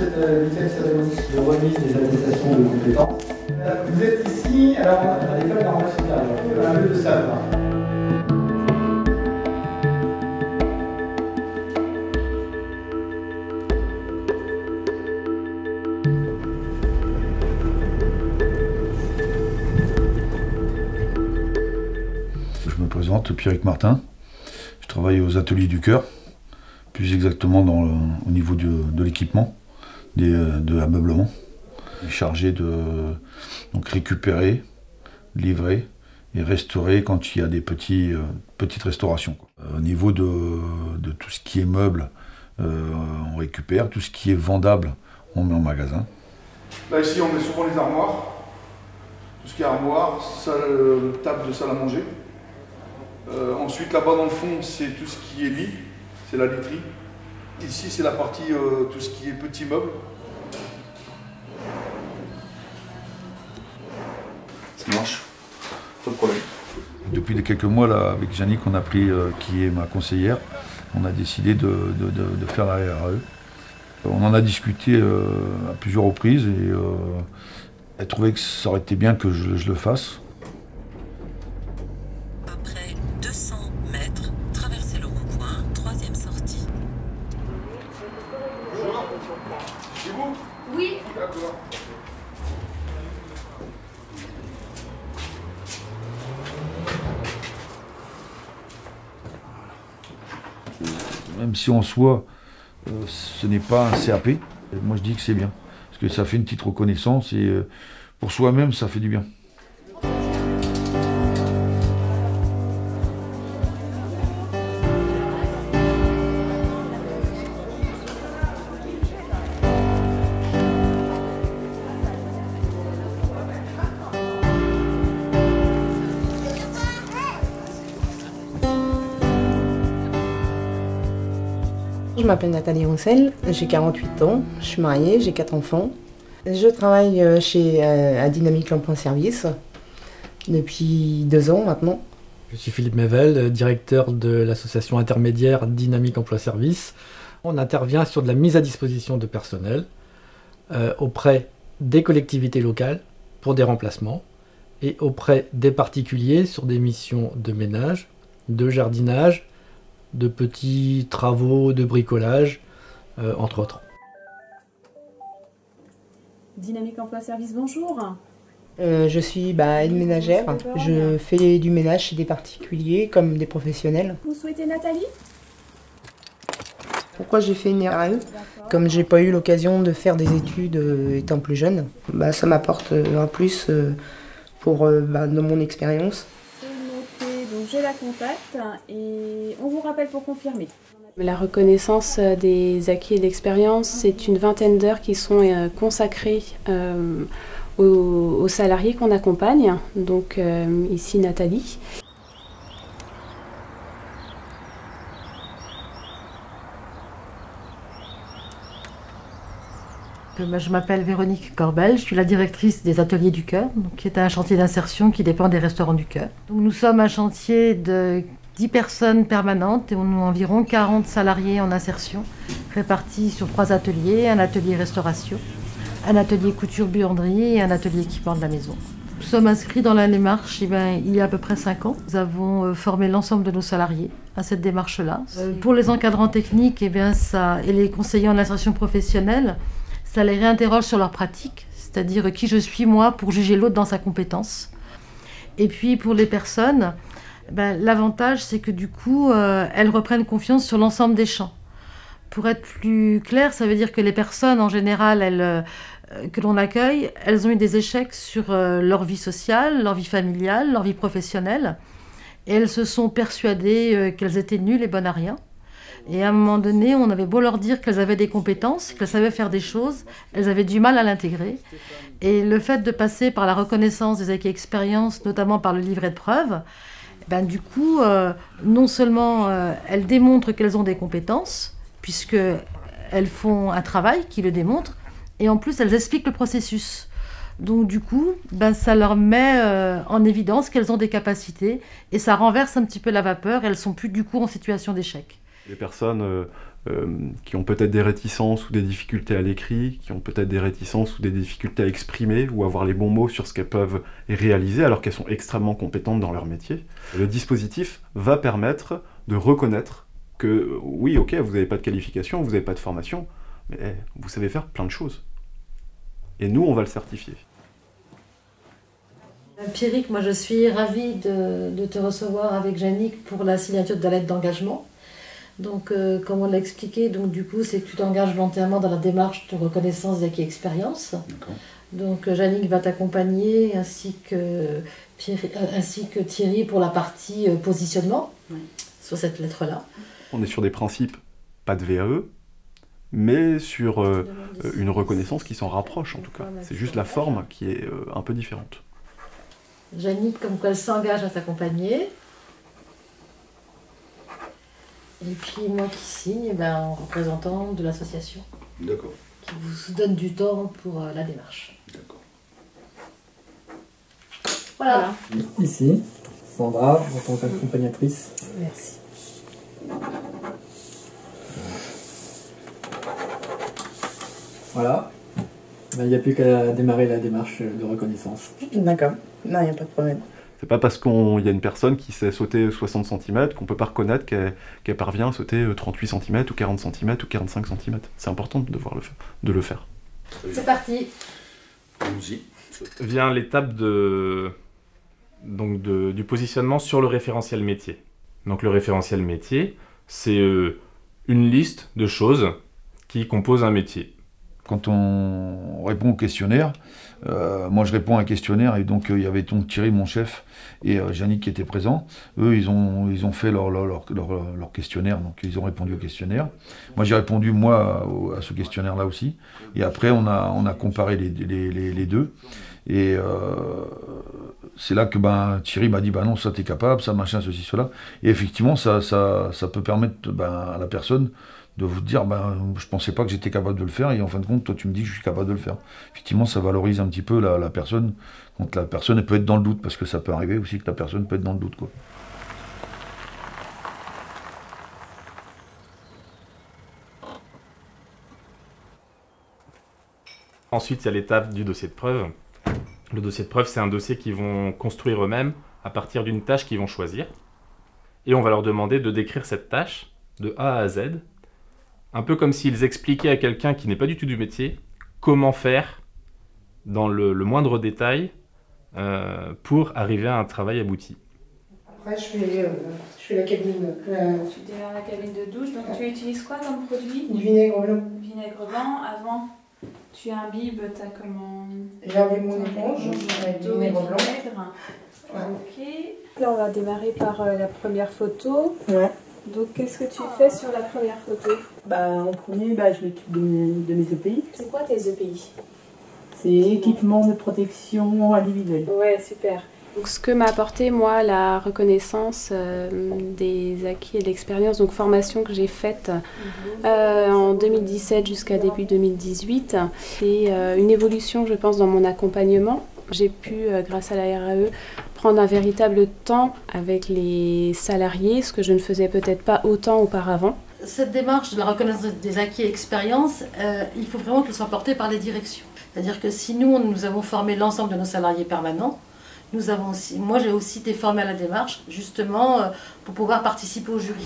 la 8 cérémonie de remise des attestations de compétences. Vous êtes ici alors, à l'école normale supérieure, à lieu de savoir. Je me présente, Pierrick Martin. Je travaille aux ateliers du cœur, plus exactement dans le- au niveau du- de l'équipement, des- de l'ameublement. Chargé de donc, récupérer, livrer et restaurer quand il y a des euh, petites restaurations. Euh, Au niveau de, tout ce qui est meuble, euh, on récupère. Tout ce qui est vendable, on met en magasin. Là ici on met souvent les armoires, tout ce qui est armoire, euh, table de salle à manger. Euh, ensuite là-bas dans le fond c'est tout ce qui est lit, c'est la literie. Ici c'est la partie euh, tout ce qui est petits meubles. Ça marche Pas de problème. Depuis quelques mois, là, avec Jannick, on a pris, euh, qui est ma conseillère, on a décidé de, de- de- de faire la RAE. On en a discuté euh, à plusieurs reprises et euh, elle trouvait que ça aurait été bien que je, je le fasse. Chez vous Oui, D'accord. Même si en soi, euh, ce n'est pas un CAP, moi je dis que c'est bien. Parce que ça fait une petite reconnaissance et euh, pour soi-même, ça fait du bien. Je m'appelle Nathalie Roussel, j'ai 48 ans, je suis mariée, j'ai 4 enfants. Je travaille euh, chez euh, à Dynamique Emploi Service depuis deux ans maintenant. Je suis Philippe Mevel, euh, directeur de l'association intermédiaire Dynamique Emploi Service. On intervient sur de la mise à disposition de personnel euh, auprès des collectivités locales pour des remplacements et auprès des particuliers sur des missions de ménage, de jardinage, de petits travaux de bricolage, euh, entre autres. Dynamique Emploi Service, bonjour. Euh, je suis bah, aide ménagère, je fais du ménage chez des particuliers comme des professionnels. Vous souhaitez Nathalie? Pourquoi j'ai fait une RAE Comme j'ai pas eu l'occasion de faire des études euh, étant plus jeune, bah, ça m'apporte un plus euh, pour euh, bah, dans mon expérience. Je la contacte et on vous rappelle pour confirmer. La reconnaissance euh, des acquis et d'expérience, c'est une vingtaine d'heures qui sont euh, consacrées euh, aux, salariés qu'on accompagne. Donc ici Nathalie. Je m'appelle Véronique Corbel, je suis la directrice des Ateliers du Cœur, qui est un chantier d'insertion qui dépend des Restaurants du Cœur. Donc, nous sommes un chantier de 10 personnes permanentes et on a environ 40 salariés en insertion, répartis sur trois ateliers, un atelier restauration, un atelier couture buanderie et un atelier équipement de la maison. Nous sommes inscrits dans la démarche eh ben, il y a à peu près 5 ans. Nous avons euh, formé l'ensemble de nos salariés à cette démarche-là. Euh, pour les encadrants techniques eh bien, ça, et les conseillers en insertion professionnelle, ça les réinterroge sur leur pratique, c'est-à-dire qui je suis moi pour juger l'autre dans sa compétence. Et puis pour les personnes, ben, l'avantage c'est que du coup, euh, elles reprennent confiance sur l'ensemble des champs. Pour être plus clair, ça veut dire que les personnes en général, euh, que l'on accueille, elles ont eu des échecs sur euh, leur vie sociale, leur vie familiale, leur vie professionnelle, et elles se sont persuadées qu'elles étaient nulles et bonnes à rien. Et à un moment donné, on avait beau leur dire qu'elles avaient des compétences, qu'elles savaient faire des choses, elles avaient du mal à l'intégrer. Et le fait de passer par la reconnaissance des acquis expériences, notamment par le livret de preuves, ben, du coup, euh, non seulement euh, elles démontrent qu'elles ont des compétences, puisqu'elles font un travail qui le démontre, et en plus elles expliquent le processus. Donc du coup, ben, ça leur met euh, en évidence qu'elles ont des capacités, et ça renverse un petit peu la vapeur, elles sont plus du coup en situation d'échec. Des personnes euh, euh, qui ont peut-être des réticences ou des difficultés à l'écrit, qui ont peut-être des réticences ou des difficultés à exprimer ou avoir les bons mots sur ce qu'elles peuvent réaliser alors qu'elles sont extrêmement compétentes dans leur métier. Le dispositif va permettre de reconnaître que oui, ok, vous n'avez pas de qualification, vous n'avez pas de formation, mais vous savez faire plein de choses. Et nous, on va le certifier. Pierrick, moi je suis ravie de, te recevoir avec Jannick pour la signature de la lettre d'engagement. Donc, euh, comme on l'a expliqué, donc du coup, c'est que tu t'engages volontairement dans la démarche de reconnaissance d'acquis expérience. Donc, euh, Jannick va t'accompagner ainsi que, Pierre- euh, ainsi que Thierry pour la partie euh, positionnement sur cette lettre-là. On est sur des principes, pas de VAE, mais sur euh, une reconnaissance qui s'en rapproche en tout cas. C'est juste la forme qui est euh, un peu différente. Jannick, comme quoi elle s'engage à t'accompagner. Et puis moi qui signe eh ben, en représentant de l'association. D'accord. Qui vous donne du temps pour euh, la démarche. D'accord. Voilà. Ici, Sandra, en tant qu'accompagnatrice. Merci. Voilà. Ben, Il n'y a plus qu'à démarrer la démarche de reconnaissance. D'accord. Non, il n'y a pas de problème. C'est pas parce qu'il y a une personne qui sait sauter 60 cm qu'on peut pas reconnaître qu'elle qu'elle parvient à sauter euh, 38 cm ou 40 cm ou 45 cm. C'est important de, devoir le faire, de le faire. C'est parti. Allons-y. vient l'étape de, donc de- du positionnement sur le référentiel métier. Donc le référentiel métier, c'est euh, une liste de choses qui composent un métier. Quand on répond au questionnaire, euh, moi je réponds à un questionnaire et donc euh, il y avait donc Thierry, mon chef, et euh, Yannick qui étaient présents. Eux, ils ont, ils ont fait leur, leur, leur, leur- questionnaire, donc ils ont répondu au questionnaire. Moi j'ai répondu moi à ce questionnaire-là aussi. Et après on a, on a comparé les, les, les, les deux. Et euh, c'est là que ben, Thierry m'a dit, bah non, ça t'es capable, ça machin, ceci, cela. Et effectivement, ça, ça, ça peut permettre ben, à la personne de vous dire, ben, je pensais pas que j'étais capable de le faire, et en fin de compte, toi tu me dis que je suis capable de le faire. Effectivement, ça valorise un petit peu la, la personne, quand la personne peut être dans le doute, parce que ça peut arriver aussi que la personne peut être dans le doute. Quoi. Ensuite, il y a l'étape du dossier de preuve. Le dossier de preuve, c'est un dossier qu'ils vont construire eux-mêmes à partir d'une tâche qu'ils vont choisir. Et on va leur demander de décrire cette tâche de A à Z, un peu comme s'ils expliquaient à quelqu'un qui n'est pas du tout du métier comment faire dans le, le moindre détail euh, pour arriver à un travail abouti. Après, je fais, euh, je fais la cabine. euh, Tu démarres la cabine de douche, donc tu utilises quoi comme produit? Du vinaigre blanc. Vinaigre blanc. Avant, tu imbibes, tu as comment? J'enlève mon éponge du vinaigre blanc. Ok. Là, on va démarrer par euh, la première photo. Ouais. Donc, qu'est-ce que tu fais sur la première photo Bah, en premier, bah, je m'occupe de mes, de mes EPI. C'est quoi tes E EPI C'est équipement de protection individuelle. Ouais, super. Donc, ce que m'a apporté, moi, la reconnaissance euh, des acquis et de l'expérience, donc formation que j'ai faite euh, en 2017 jusqu'à début 2018, c'est euh, une évolution, je pense, dans mon accompagnement. J'ai pu, euh, grâce à la RAE, prendre un véritable temps avec les salariés, ce que je ne faisais peut-être pas autant auparavant. Cette démarche de la reconnaissance des acquis et expériences, euh, il faut vraiment qu'elle soit portée par les directions. C'est-à-dire que si nous, nous avons formé l'ensemble de nos salariés permanents, nous avons aussi, moi j'ai aussi été formée à la démarche, justement, euh, pour pouvoir participer au jury.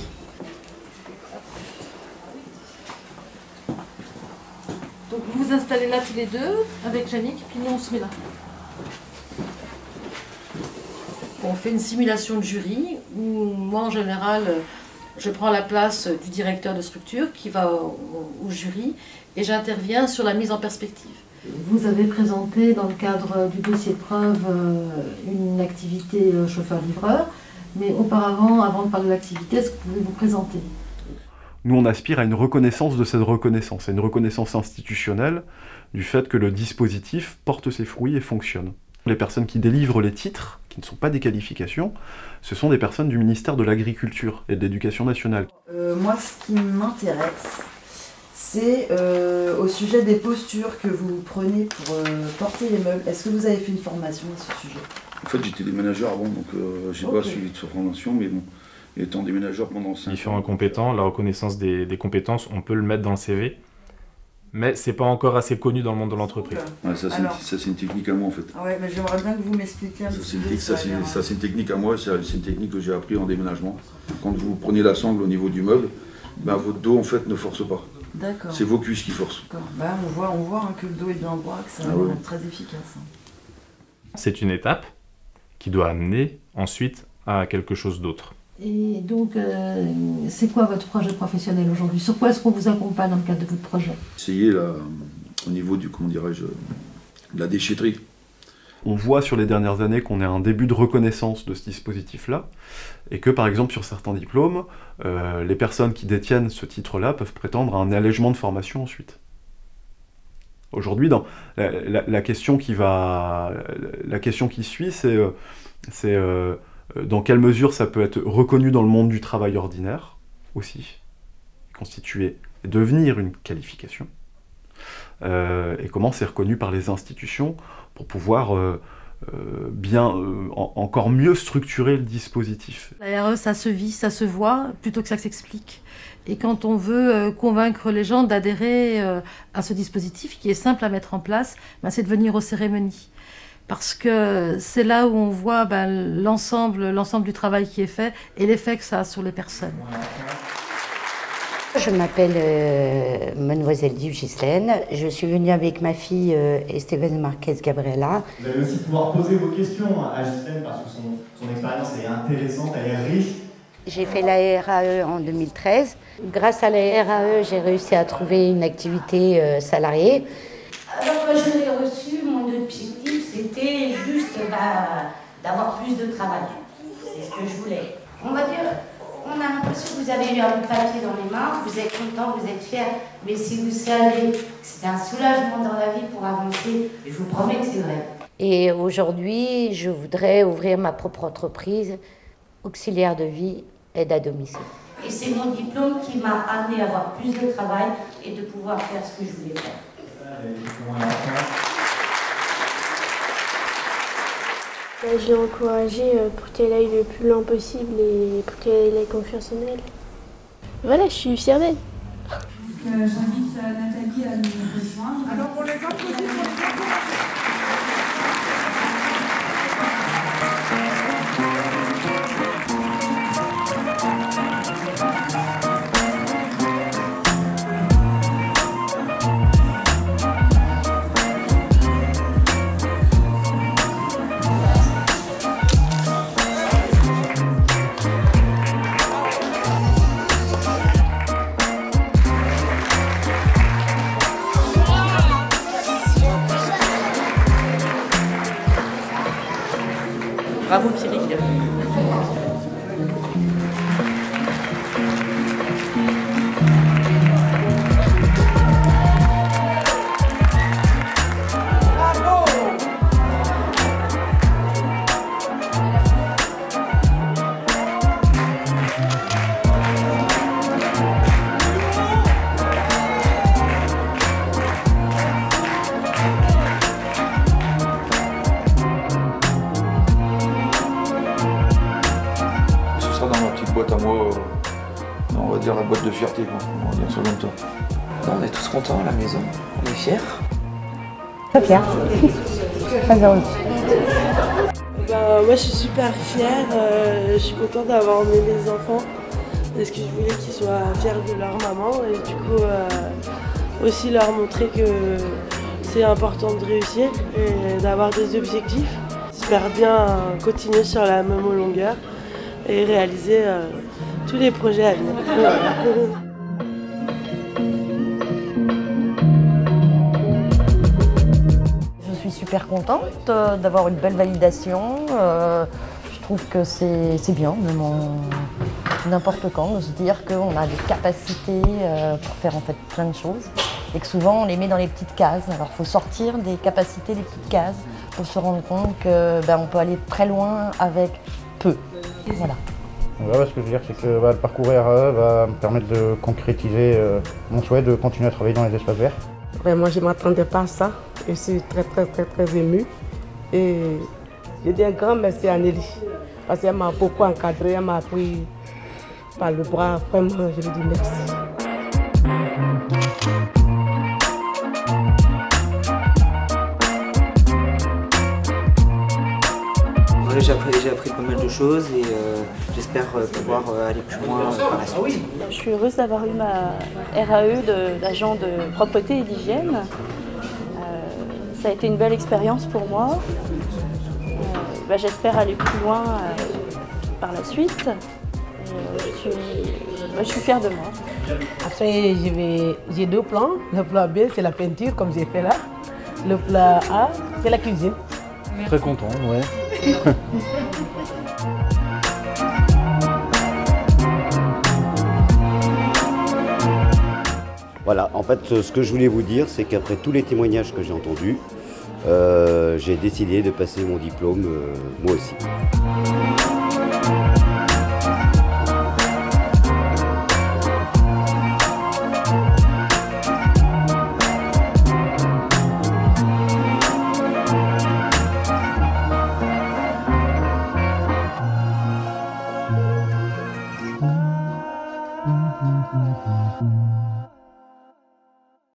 Donc vous vous installez là tous les deux, avec Yannick, puis nous on se met là. On fait une simulation de jury, où moi en général, je prends la place du directeur de structure qui va au, au jury et j'interviens sur la mise en perspective. Vous avez présenté dans le cadre du dossier de preuve euh, une activité euh, chauffeur-livreur, mais auparavant, avant de parler de l'activité, est-ce que vous pouvez vous présenter? Nous, on aspire à une reconnaissance de cette reconnaissance, à une reconnaissance institutionnelle du fait que le dispositif porte ses fruits et fonctionne. Les personnes qui délivrent les titres, qui ne sont pas des qualifications, ce sont des personnes du ministère de l'Agriculture et de l'Éducation nationale. Euh, moi, ce qui m'intéresse, c'est euh, au sujet des postures que vous prenez pour euh, porter les meubles. Est-ce que vous avez fait une formation à ce sujet? En fait, j'étais des managers avant, donc euh, j'ai Ok. pas suivi de formation, mais bon, étant déménageur pendant 5 Différents compétents, la reconnaissance des, des compétences, on peut le mettre dans le CV, mais c'est pas encore assez connu dans le monde de l'entreprise. Ouais, ça, c'est une, c'est technique à moi en fait. Ah ouais, mais j'aimerais bien que vous m'expliquiez un Ça, petit c'est une, peu ça, c'est- c'est une technique à moi, c'est c'est une technique que j'ai appris en déménagement. Quand vous prenez la sangle au niveau du meuble, ben, votre dos en fait ne force pas. D'accord. C'est vos cuisses qui forcent. D'accord. Bah, on voit, on voit hein, que le dos est bien droit, que ça Ah ouais. va être très efficace. hein. C'est une étape qui doit amener ensuite à quelque chose d'autre. Et donc, euh, c'est quoi votre projet professionnel aujourd'hui? Sur quoi est-ce qu'on vous accompagne dans le cadre de votre projet? Essayez là, au niveau du, comment dirais-je, de la déchetterie. On voit sur les dernières années qu'on est à un début de reconnaissance de ce dispositif-là, et que par exemple sur certains diplômes, euh, les personnes qui détiennent ce titre-là peuvent prétendre à un allègement de formation ensuite. Aujourd'hui, dans la, la- la question qui va, la question qui suit, c'est c'est, euh, dans quelle mesure ça peut être reconnu dans le monde du travail ordinaire aussi, constituer devenir une qualification, euh, et comment c'est reconnu par les institutions pour pouvoir euh, euh, bien euh, en- encore mieux structurer le dispositif. La RE, ça se vit, ça se voit, plutôt que ça s'explique. Et quand on veut euh, convaincre les gens d'adhérer euh, à ce dispositif qui est simple à mettre en place, ben, c'est de venir aux cérémonies. Parce que c'est là où on voit ben, l'ensemble, l'ensemble du travail qui est fait et l'effet que ça a sur les personnes. Je m'appelle euh, Mademoiselle Div Gislaine. Je suis venue avec ma fille euh, Esteban Marquez Gabriela. Vous allez aussi pouvoir poser vos questions à Ghislaine parce que son, son expérience est intéressante, elle est riche. J'ai fait la RAE en 2013. Grâce à la RAE, j'ai réussi à trouver une activité euh, salariée. Alors je l'ai reçu, mon objectif c'était juste bah, d'avoir plus de travail. C'est ce que je voulais. On va dire, on a l'impression que vous avez eu un papier dans les mains, vous êtes content, vous êtes fier, mais si vous savez que c'est un soulagement dans la vie pour avancer, je vous promets que c'est vrai. Et aujourd'hui, je voudrais ouvrir ma propre entreprise, auxiliaire de vie, aide à domicile. Et c'est mon diplôme qui m'a amené à avoir plus de travail et de pouvoir faire ce que je voulais faire. Bah, je l'ai encouragée euh, pour qu'elle aille le plus loin possible et pour qu'elle ait confiance en elle. Voilà, je suis fière d'elle. J'invite Nathalie à nous rejoindre. Alors on les applaudit pour les Bravo Pierrick. Boîte à moi, euh, on va dire la boîte de fierté, quoi. on va dire ça comme ça. On est tous contents à la maison, on est fiers. Très heureuse. Bah, moi je suis super fière, euh, je suis contente d'avoir emmené mes enfants parce que je voulais qu'ils soient fiers de leur maman et du coup euh, aussi leur montrer que c'est important de réussir et d'avoir des objectifs. J'espère bien continuer sur la même longueur et réaliser euh, tous les projets à venir. Je suis super contente euh, d'avoir une belle validation. Euh, je trouve que c'est bien, même n'importe quand, de se dire qu'on a des capacités pour faire en fait plein de choses et que souvent on les met dans les petites cases. Alors il faut sortir des capacités des petites cases pour se rendre compte que ben, peut aller très loin avec peu. Voilà. Voilà, ce que je veux dire, c'est que bah, le parcours RAE va me permettre de concrétiser euh, mon souhait de continuer à travailler dans les espaces verts. Vraiment, je ne m'attendais pas à ça. Je suis très, très, très, très émue. Et je dis un grand merci à Nelly. Parce qu'elle m'a beaucoup encadré, elle m'a appris par le bras. Vraiment, je lui dis merci. J'ai appris, j'ai appris pas mal de choses et euh, j'espère euh, pouvoir euh, aller plus loin par la suite. Je suis heureuse d'avoir eu ma RAE d'agent de, propreté et d'hygiène. Euh, ça a été une belle expérience pour moi. Euh, bah, J'espère aller plus loin euh, par la suite. Et, euh, je, suis, bah, je suis fière de moi. Après, j'ai deux plans. Le plan B, c'est la peinture, comme j'ai fait là. Le plan A, c'est la cuisine. Très content, ouais. Voilà, en fait, ce que je voulais vous dire, c'est qu'après tous les témoignages que j'ai entendus, euh, j'ai décidé de passer mon diplôme euh, moi aussi.